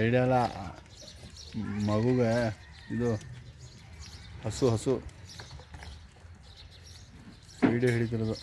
Idea ಅಲ್ಲ ಮಗುಗೆ ಇದು ಹಸು ಹಸು. ವಿಡಿಯೋ ಹಿಡಿತಿರೋದು.